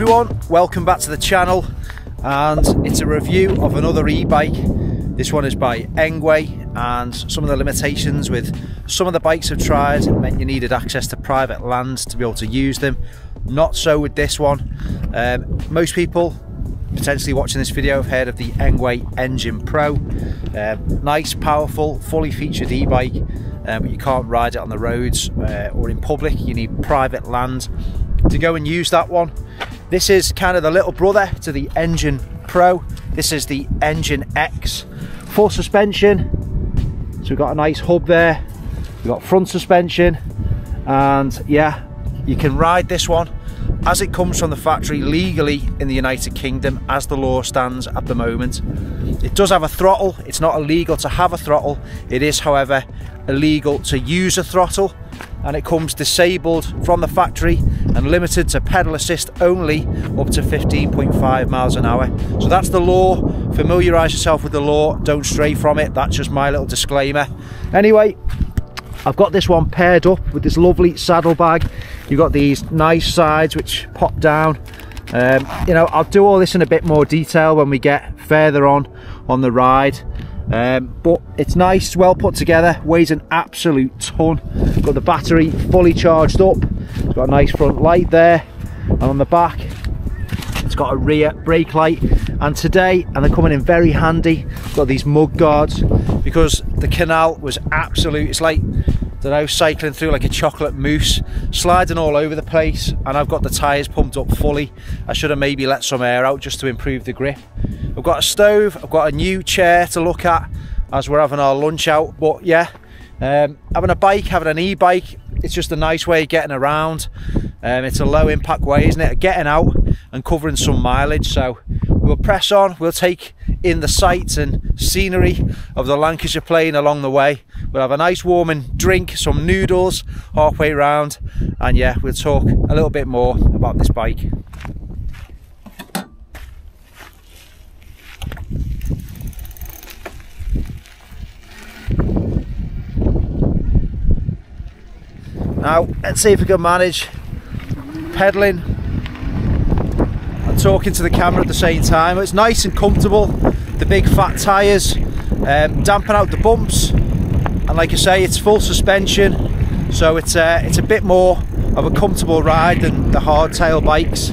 Everyone, welcome back to the channel and it's a review of another e-bike. This one is by Engwe and some of the limitations with some of the bikes I've tried meant you needed access to private land to be able to use them. Not so with this one. Um, most people potentially watching this video have heard of the Engwe Engine Pro. Um, nice, powerful, fully featured e-bike um, but you can't ride it on the roads uh, or in public. You need private land to go and use that one. This is kind of the little brother to the Engine Pro. This is the Engine X. Full suspension. So we've got a nice hub there. We've got front suspension. And yeah, you can ride this one as it comes from the factory legally in the United Kingdom as the law stands at the moment. It does have a throttle. It's not illegal to have a throttle. It is, however, illegal to use a throttle and it comes disabled from the factory and limited to pedal assist only up to 15.5 miles an hour. So that's the law. Familiarise yourself with the law. Don't stray from it. That's just my little disclaimer. Anyway, I've got this one paired up with this lovely saddlebag. You've got these nice sides which pop down. Um, you know, I'll do all this in a bit more detail when we get further on on the ride. Um, but it's nice, well put together, weighs an absolute ton. Got the battery fully charged up. It's got a nice front light there. And on the back, it's got a rear brake light. And today, and they're coming in very handy, got these mud guards because the canal was absolute, it's like don't know, cycling through like a chocolate mousse, sliding all over the place, and I've got the tyres pumped up fully. I should have maybe let some air out just to improve the grip. I've got a stove, I've got a new chair to look at as we're having our lunch out, but yeah, um, having a bike, having an e-bike, it's just a nice way of getting around. Um, it's a low impact way, isn't it? Getting out and covering some mileage. So we'll press on, we'll take in the sights and scenery of the Lancashire Plain along the way. We'll have a nice warming drink, some noodles halfway round, and yeah, we'll talk a little bit more about this bike. Now, let's see if we can manage pedaling and talking to the camera at the same time. It's nice and comfortable, the big fat tyres, um, out the bumps, and like I say, it's full suspension, so it's, uh, it's a bit more of a comfortable ride than the hardtail bikes.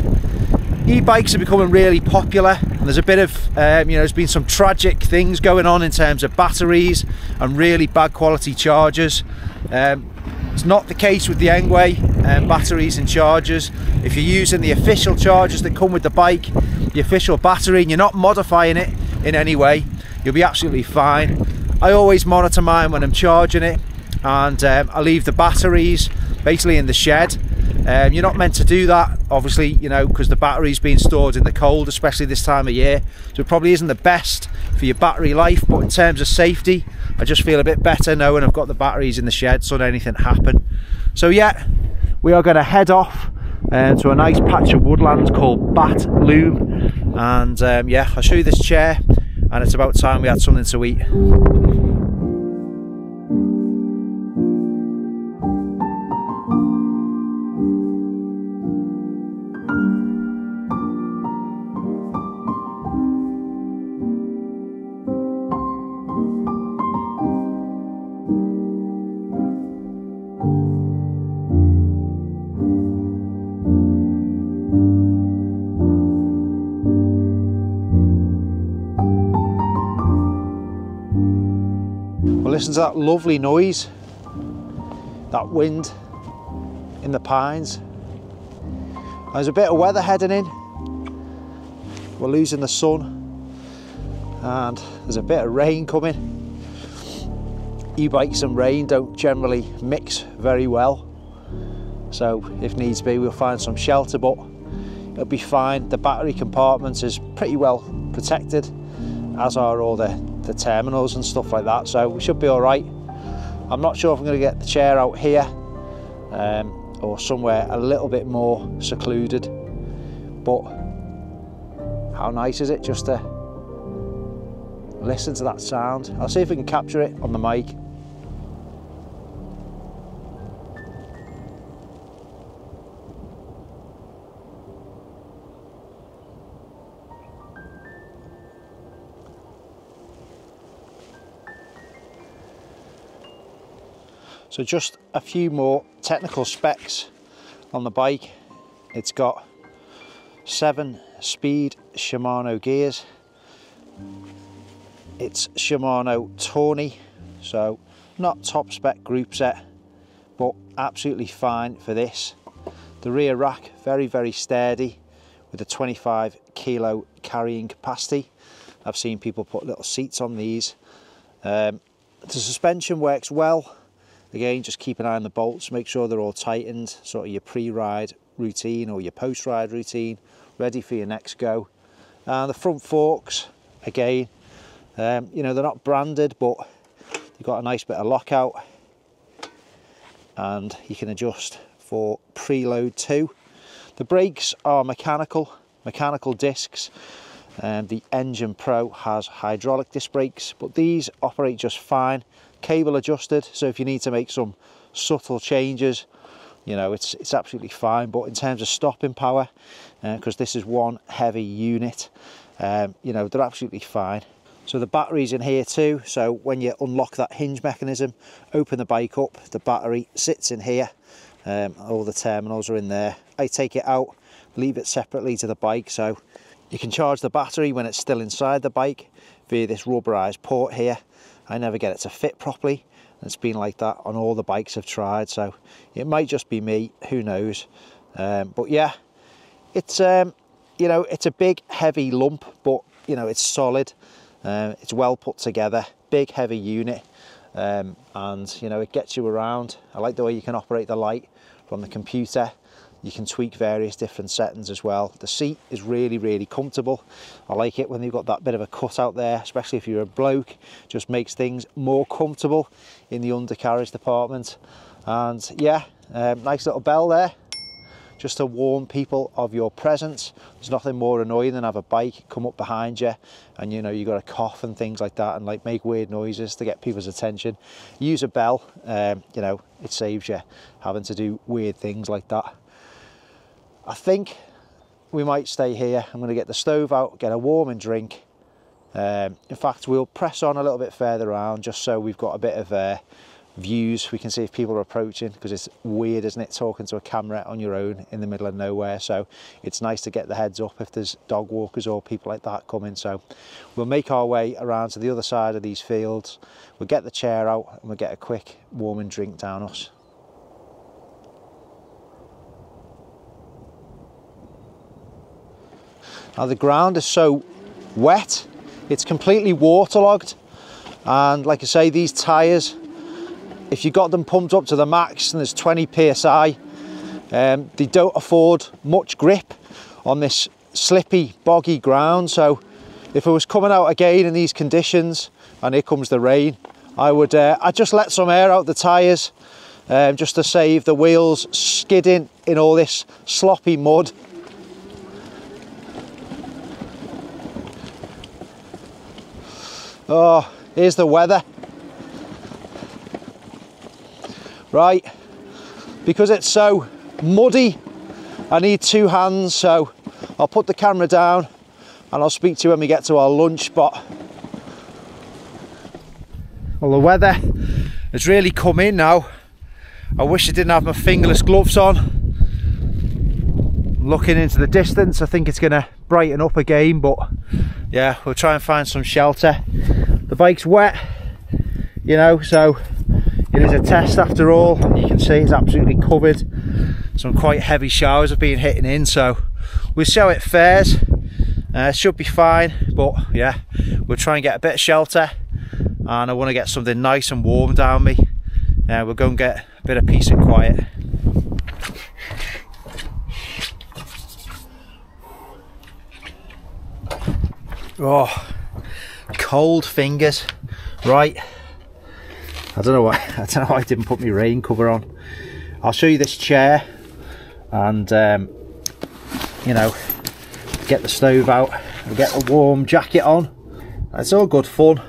E-bikes are becoming really popular and there's a bit of, um, you know, there's been some tragic things going on in terms of batteries and really bad quality chargers. Um, it's not the case with the Engwe um, batteries and chargers. If you're using the official chargers that come with the bike, the official battery, and you're not modifying it in any way, you'll be absolutely fine. I always monitor mine when I'm charging it and um, I leave the batteries basically in the shed. Um, you're not meant to do that, obviously, you know, because the battery's being stored in the cold, especially this time of year. So it probably isn't the best for your battery life, but in terms of safety, I just feel a bit better knowing I've got the batteries in the shed so anything happen. So yeah, we are going to head off uh, to a nice patch of woodland called Bat Loom. And um, yeah, I'll show you this chair and it's about time we had something to eat. Listen to that lovely noise, that wind in the pines. There's a bit of weather heading in. We're losing the sun and there's a bit of rain coming. E-bikes and rain don't generally mix very well. So if needs be, we'll find some shelter, but it'll be fine. The battery compartment is pretty well protected, as are all the the terminals and stuff like that so we should be all right. I'm not sure if I'm going to get the chair out here um, or somewhere a little bit more secluded but how nice is it just to listen to that sound? I'll see if we can capture it on the mic So just a few more technical specs on the bike. It's got seven speed Shimano gears. It's Shimano Tourney, so not top spec group set, but absolutely fine for this. The rear rack, very, very sturdy with a 25 kilo carrying capacity. I've seen people put little seats on these. Um, the suspension works well. Again, just keep an eye on the bolts, make sure they're all tightened, sort of your pre-ride routine or your post-ride routine, ready for your next go. And the front forks, again, um, you know, they're not branded, but you've got a nice bit of lockout and you can adjust for preload too. The brakes are mechanical, mechanical discs. And the Engine Pro has hydraulic disc brakes, but these operate just fine. Cable adjusted, so if you need to make some subtle changes, you know, it's, it's absolutely fine. But in terms of stopping power, because uh, this is one heavy unit, um, you know, they're absolutely fine. So the battery's in here too. So when you unlock that hinge mechanism, open the bike up, the battery sits in here. Um, all the terminals are in there. I take it out, leave it separately to the bike. So you can charge the battery when it's still inside the bike via this rubberized port here. I never get it to fit properly. It's been like that on all the bikes I've tried. So it might just be me, who knows. Um, but yeah, it's, um, you know, it's a big heavy lump, but you know, it's solid. Um, it's well put together, big heavy unit, um, and you know it gets you around. I like the way you can operate the light from the computer. You can tweak various different settings as well. The seat is really, really comfortable. I like it when you've got that bit of a cut out there, especially if you're a bloke. Just makes things more comfortable in the undercarriage department. And yeah, um, nice little bell there just to warn people of your presence. There's nothing more annoying than have a bike come up behind you and you know you've got to cough and things like that and like make weird noises to get people's attention. Use a bell, um, you know, it saves you having to do weird things like that. I think we might stay here. I'm going to get the stove out, get a warming drink. Um, in fact, we'll press on a little bit further around just so we've got a bit of uh, views. We can see if people are approaching because it's weird isn't it talking to a camera on your own in the middle of nowhere. So it's nice to get the heads up if there's dog walkers or people like that coming. So we'll make our way around to the other side of these fields. We'll get the chair out and we'll get a quick warming drink down us now the ground is so wet it's completely waterlogged. And like I say these tyres if you got them pumped up to the max and there's 20 psi um, they don't afford much grip on this slippy boggy ground. So if it was coming out again in these conditions and here comes the rain I would uh, I'd just let some air out the tyres um, just to save the wheels skidding in all this sloppy mud oh here's the weather Right, because it's so muddy, I need two hands, so I'll put the camera down and I'll speak to you when we get to our lunch spot. Well, the weather has really come in now. I wish I didn't have my fingerless gloves on. Looking into the distance, I think it's gonna brighten up again, but yeah, we'll try and find some shelter. The bike's wet, you know, so it is a test after all. You can see it's absolutely covered. Some quite heavy showers have been hitting in, so we'll see how it fares. Uh, should be fine, but yeah, we'll try and get a bit of shelter and I want to get something nice and warm down me. Uh, we'll go and get a bit of peace and quiet. Oh, cold fingers. Right, I don't know why I don't know why I didn't put my rain cover on. I'll show you this chair and um, you know get the stove out and get a warm jacket on. It's all good fun.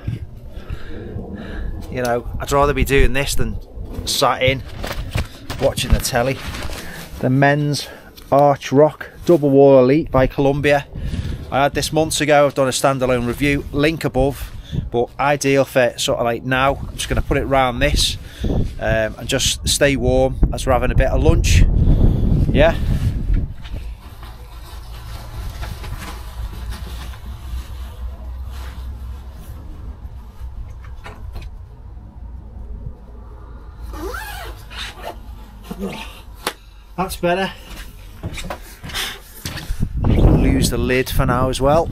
You know, I'd rather be doing this than sat in watching the telly. The men's Arch Rock Double Wall Elite by Columbia. I had this months ago, I've done a standalone review, link above but ideal for sort of like now I'm just going to put it around this um, and just stay warm as we're having a bit of lunch. Yeah. That's better. The lid for now as well.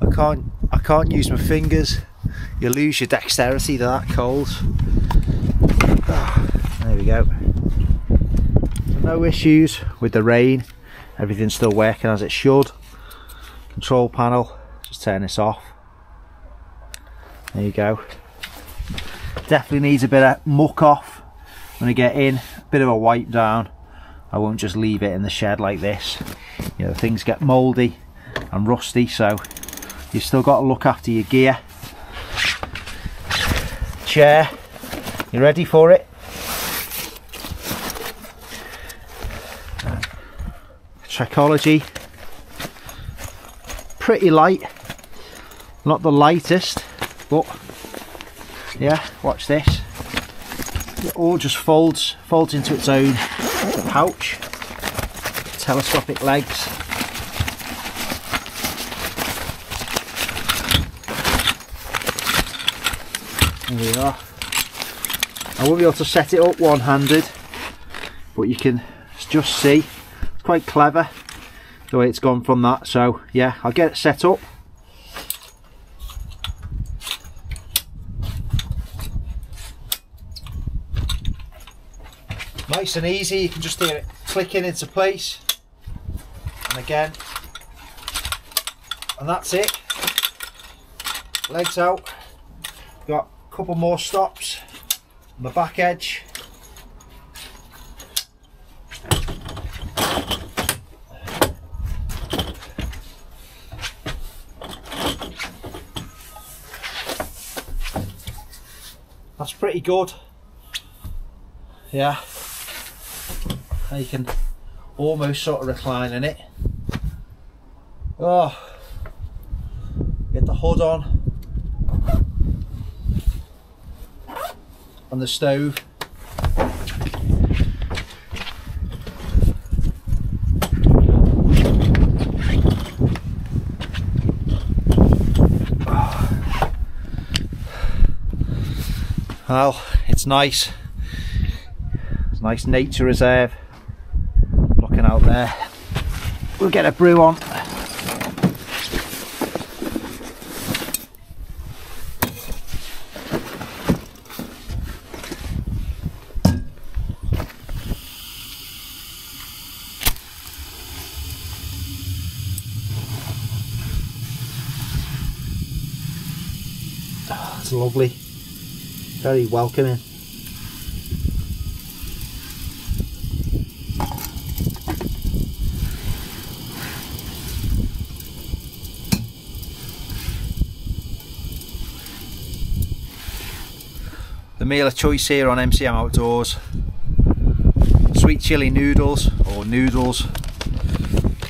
I can't I can't use my fingers. You lose your dexterity to that cold. Ah, there we go. No issues with the rain. Everything's still working as it should. Control panel, just turn this off. There you go. Definitely needs a bit of muck off when I get in, a bit of a wipe down. I won't just leave it in the shed like this. You know, things get mouldy and rusty, so you've still got to look after your gear. Chair, you ready for it? Trekology, pretty light, not the lightest, but yeah, watch this it all just folds folds into its own pouch telescopic legs. There we are. I won't be able to set it up one-handed but you can just see. It's quite clever the way it's gone from that. So yeah I'll get it set up. Nice and easy. You can just hear it clicking into place and again. And that's it. Legs out. Got a couple more stops. On the back edge. That's pretty good. Yeah. You can almost sort of recline in it. Oh, get the hood on on the stove. Well, it's nice. It's nice nature reserve looking out there. We'll get a brew on. Oh, it's lovely, very welcoming. the meal of choice here on MCM Outdoors. Sweet chili noodles or noodles.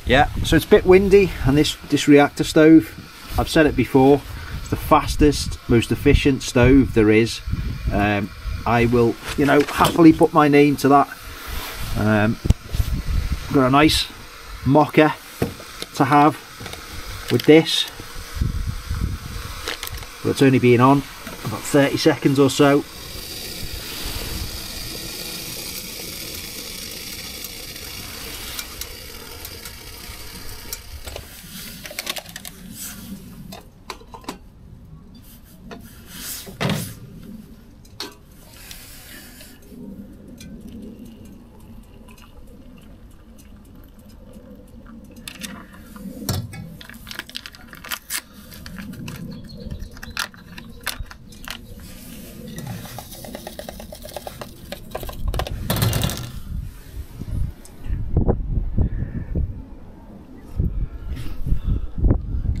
Yeah, so it's a bit windy and this, this reactor stove, I've said it before, it's the fastest, most efficient stove there is. Um, I will, you know, happily put my name to that. Um, got a nice mocha to have with this. But it's only been on about 30 seconds or so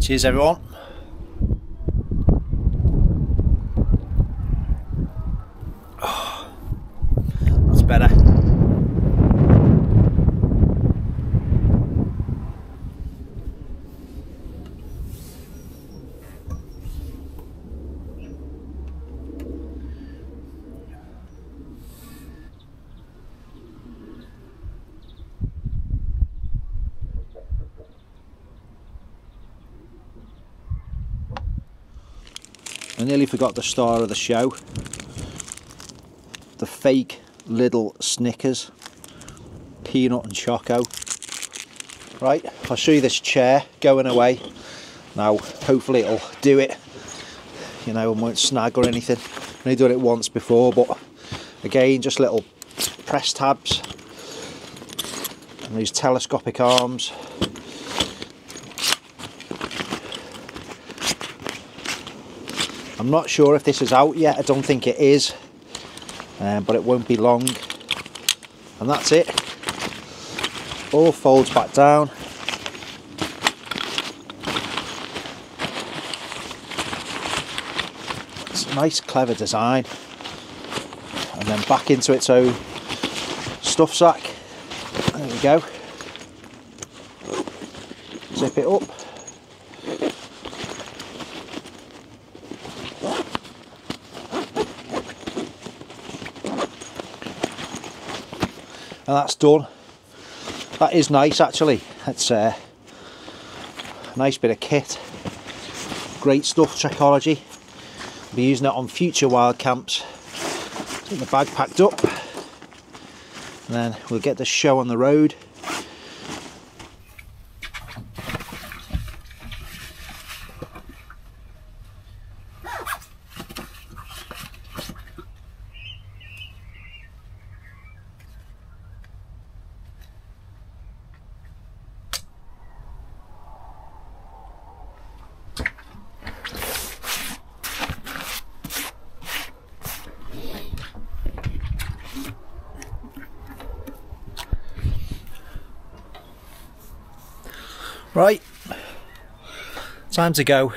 Cheers everyone. Oh, that's better. Nearly forgot the star of the show. The fake little Snickers. Peanut and Choco. Right, I'll show you this chair going away. Now, hopefully it'll do it, you know, and won't snag or anything. I've only done it once before, but again, just little press tabs. And these telescopic arms. I'm not sure if this is out yet, I don't think it is, um, but it won't be long. And that's it. All folds back down. It's a nice clever design. And then back into its own stuff sack. There we go. Zip it up. And that's done. That is nice actually. It's uh, a nice bit of kit. Great stuff Trekology I'll be using it on future wild camps. Get the bag packed up. And then we'll get the show on the road Right, time to go.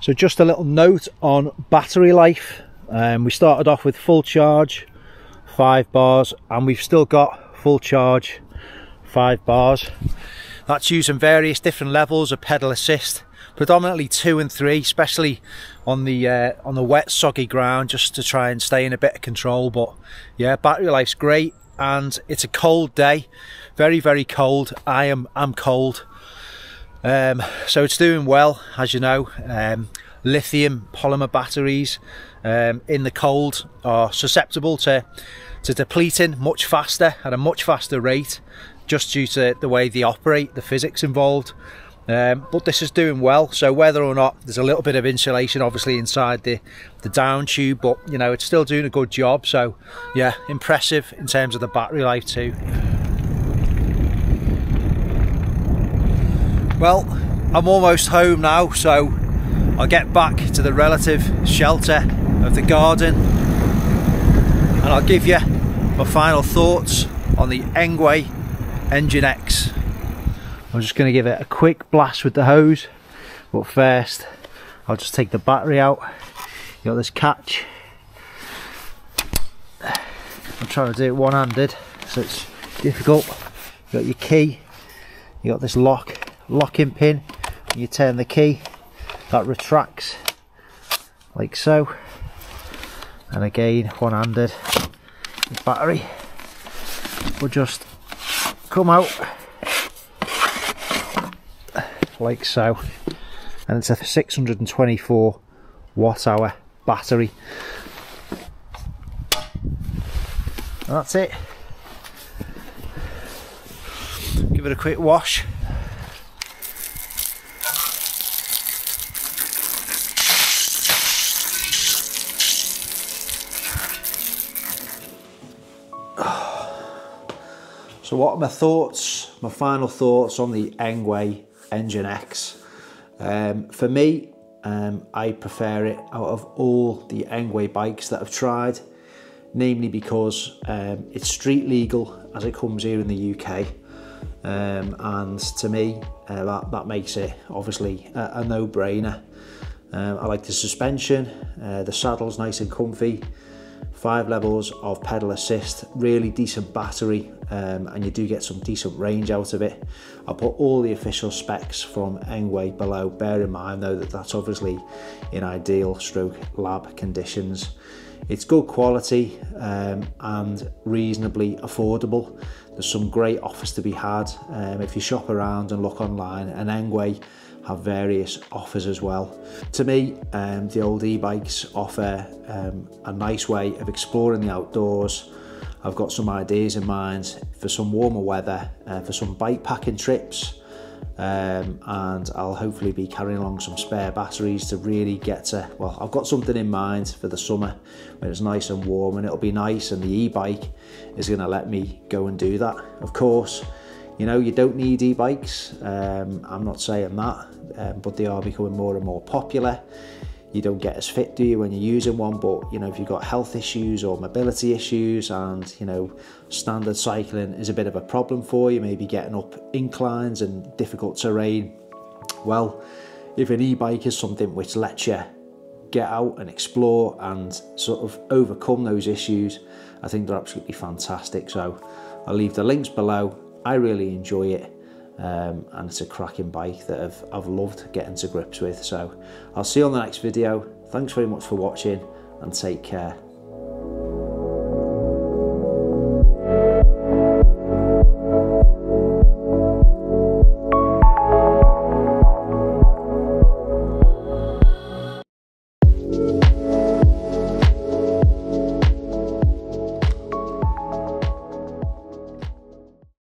So just a little note on battery life. Um, we started off with full charge, five bars, and we've still got full charge, five bars. That's using various different levels of pedal assist, predominantly two and three, especially on the uh, on the wet, soggy ground, just to try and stay in a bit of control. But yeah, battery life's great, and it's a cold day, very very cold. I am I'm cold. Um, so it's doing well, as you know. Um, lithium polymer batteries um, in the cold are susceptible to, to depleting much faster at a much faster rate just due to the way they operate, the physics involved. Um, but this is doing well so whether or not there's a little bit of insulation obviously inside the the down tube but you know it's still doing a good job so yeah impressive in terms of the battery life too Well, I'm almost home now, so I'll get back to the relative shelter of the garden and I'll give you my final thoughts on the Engwe Engine X. I'm just going to give it a quick blast with the hose, but first I'll just take the battery out. You got this catch. I'm trying to do it one-handed, so it's difficult. You got your key, you got this lock locking pin you turn the key that retracts like so. And again one-handed battery will just come out like so. And it's a 624 watt hour battery. And that's it. Give it a quick wash So what are my thoughts, my final thoughts on the Engwe Engine X? Um, for me, um, I prefer it out of all the Engwe bikes that I've tried, namely because um, it's street legal as it comes here in the UK. Um, and to me, uh, that, that makes it obviously a, a no-brainer. Um, I like the suspension, uh, the saddle's nice and comfy, five levels of pedal assist, really decent battery, um, and you do get some decent range out of it. I'll put all the official specs from Engwe below. Bear in mind though that that's obviously in ideal stroke lab conditions. It's good quality um, and reasonably affordable. There's some great offers to be had um, if you shop around and look online. And Engwe have various offers as well. To me, um, the old e-bikes offer um, a nice way of exploring the outdoors. I've got some ideas in mind for some warmer weather, uh, for some bike packing trips, um, and I'll hopefully be carrying along some spare batteries to really get to, well, I've got something in mind for the summer when it's nice and warm and it'll be nice and the e-bike is going to let me go and do that. Of course, you know, you don't need e-bikes, um, I'm not saying that, um, but they are becoming more and more popular. You don't get as fit do you when you're using one but you know if you've got health issues or mobility issues and you know standard cycling is a bit of a problem for you maybe getting up inclines and difficult terrain well if an e-bike is something which lets you get out and explore and sort of overcome those issues I think they're absolutely fantastic. So I'll leave the links below I really enjoy it um, and it's a cracking bike that I've, I've loved getting to grips with. So I'll see you on the next video. Thanks very much for watching and take care.